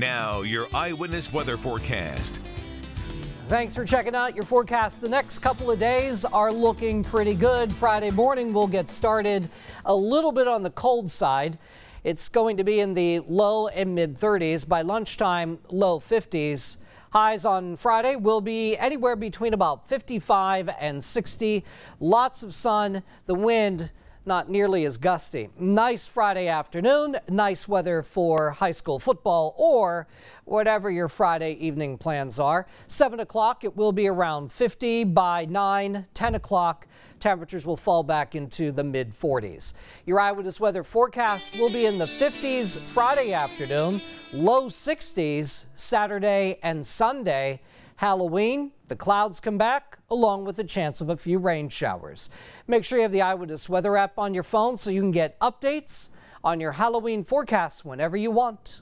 Now, your eyewitness weather forecast. Thanks for checking out your forecast. The next couple of days are looking pretty good. Friday morning we'll get started a little bit on the cold side. It's going to be in the low and mid 30s. By lunchtime, low 50s. Highs on Friday will be anywhere between about 55 and 60. Lots of sun. The wind not nearly as gusty. Nice Friday afternoon, nice weather for high school football or whatever your Friday evening plans are. 7 o'clock, it will be around 50 by 9, 10 o'clock. Temperatures will fall back into the mid 40s. Your eyewitness weather forecast will be in the 50s Friday afternoon, low 60s Saturday and Sunday. Halloween, the clouds come back along with a chance of a few rain showers. Make sure you have the Eyewitness Weather app on your phone so you can get updates on your Halloween forecast whenever you want.